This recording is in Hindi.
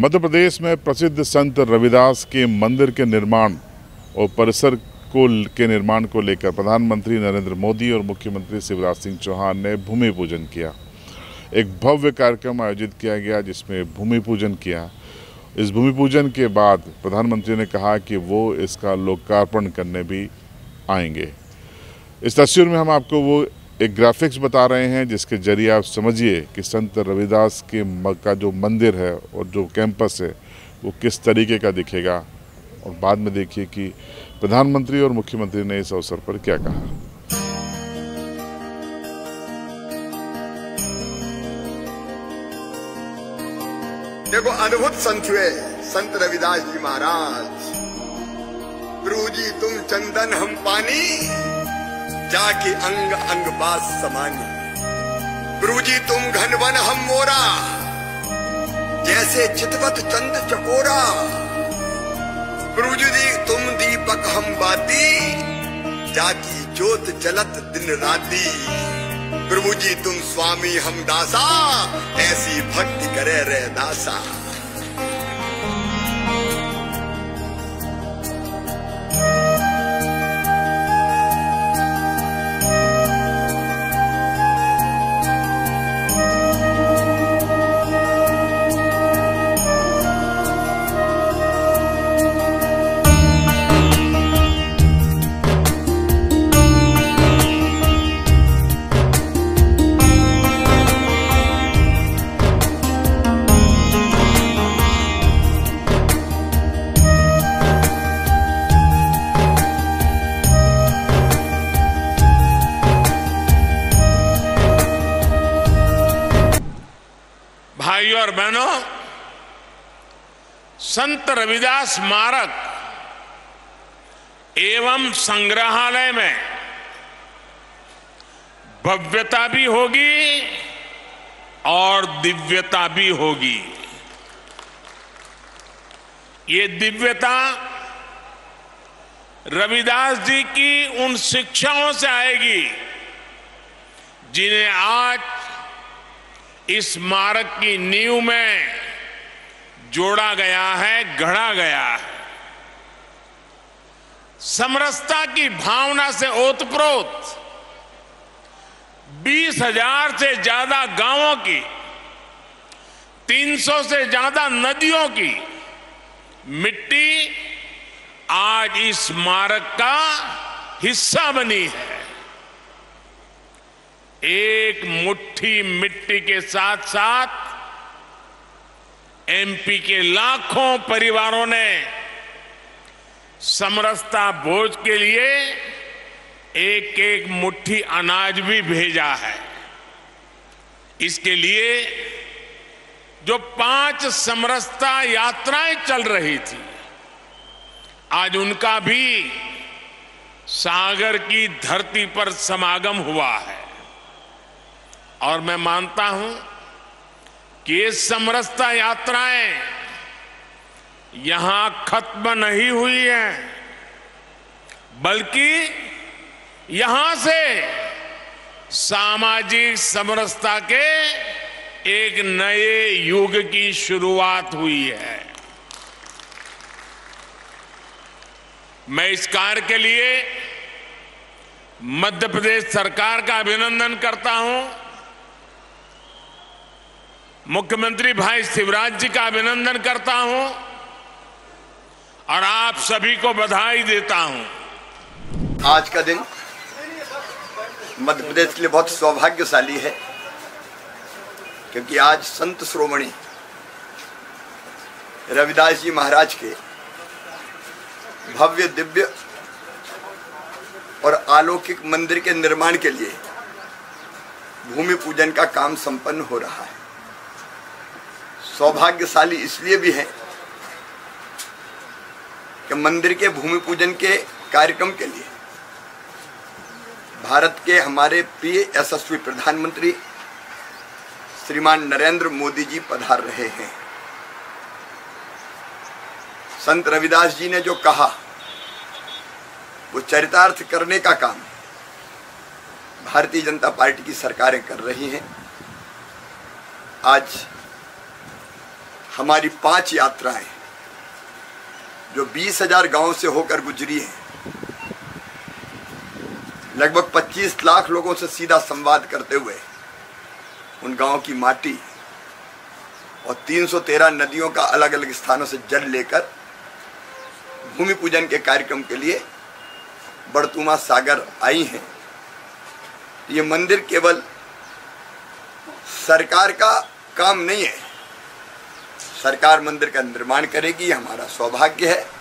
मध्य प्रदेश में प्रसिद्ध संत रविदास के मंदिर के निर्माण और परिसर को के निर्माण को लेकर प्रधानमंत्री नरेंद्र मोदी और मुख्यमंत्री शिवराज सिंह चौहान ने भूमि पूजन किया। एक भव्य कार्यक्रम आयोजित किया गया, जिसमें भूमि पूजन किया। इस भूमि पूजन के बाद प्रधानमंत्री ने कहा कि वो इसका लोकार्पण करने भी आएँगे। इस तस्वीर में हम आपको वो एक ग्राफिक्स बता रहे हैं, जिसके ज़रिए आप समझिए कि संत रविदास के का जो मंदिर है और जो कैंपस है, वो किस तरीके का दिखेगा? और बाद में देखिए कि प्रधानमंत्री और मुख्यमंत्री ने इस अवसर पर क्या कहा। देखो, अद्भुत संत हुए संत रविदास जी महाराज। गुरु जी तुम चंदन हम पानी। जाके अंग अंग बास समानी। प्रभु जी तुम घनवन हम मोरा। जैसे चितवत चंद चकोरा। प्रभु जी तुम दीपक हम बाती। जाकी ज्योत जलत दिन राती। प्रभु जी तुम स्वामी हम दासा। ऐसी भक्ति करे रे दासा। भाइयों और बहनों, संत रविदास स्मारक एवं संग्रहालय में भव्यता भी होगी और दिव्यता भी होगी। ये दिव्यता रविदास जी की उन शिक्षाओं से आएगी, जिन्हें आज इस स्मारक की नींव में जोड़ा गया है, गढ़ा गया है। समरसता की भावना से ओतप्रोत, बीस हज़ार से ज़्यादा गाँवों की, तीन सौ से ज़्यादा नदियों की मिट्टी आज इस स्मारक का हिस्सा बनी है। एक मुट्ठी मिट्टी के साथ साथ एमपी के लाखों परिवारों ने समरसता भोज के लिए एक एक मुट्ठी अनाज भी भेजा है। इसके लिए जो पाँच समरसता यात्राएँ चल रही थी, आज उनका भी सागर की धरती पर समागम हुआ है। और मैं मानता हूँ कि ये समरसता यात्राएँ यहाँ खत्म नहीं हुई हैं, बल्कि यहाँ से सामाजिक समरसता के एक नए युग की शुरुआत हुई है। मैं इस कार्य के लिए मध्य प्रदेश सरकार का अभिनंदन करता हूँ। मुख्यमंत्री भाई शिवराज जी का अभिनंदन करता हूँ और आप सभी को बधाई देता हूँ। आज का दिन मध्य प्रदेश के लिए बहुत सौभाग्यशाली है, क्योंकि आज संत श्रोमणी रविदास जी महाराज के भव्य, दिव्य और अलौकिक मंदिर के निर्माण के लिए भूमि पूजन का काम संपन्न हो रहा है। सौभाग्यशाली इसलिए भी है कि मंदिर के भूमि पूजन के कार्यक्रम के लिए भारत के हमारे प्रिय यशस्वी प्रधानमंत्री श्रीमान नरेंद्र मोदी जी पधार रहे हैं। संत रविदास जी ने जो कहा, वो चरितार्थ करने का काम भारतीय जनता पार्टी की सरकारें कर रही हैं। आज हमारी पाँच यात्राएँ, जो बीस हज़ार गाँव से होकर गुजरी हैं। लगभग 25 लाख लोगों से सीधा संवाद करते हुए उन गाँव की माटी और 313 नदियों का अलग अलग स्थानों से जल लेकर भूमि पूजन के कार्यक्रम के लिए बड़तुमा सागर आई हैं। ये मंदिर केवल सरकार का काम नहीं है सरकार मंदिर का निर्माण करेगी हमारा सौभाग्य है।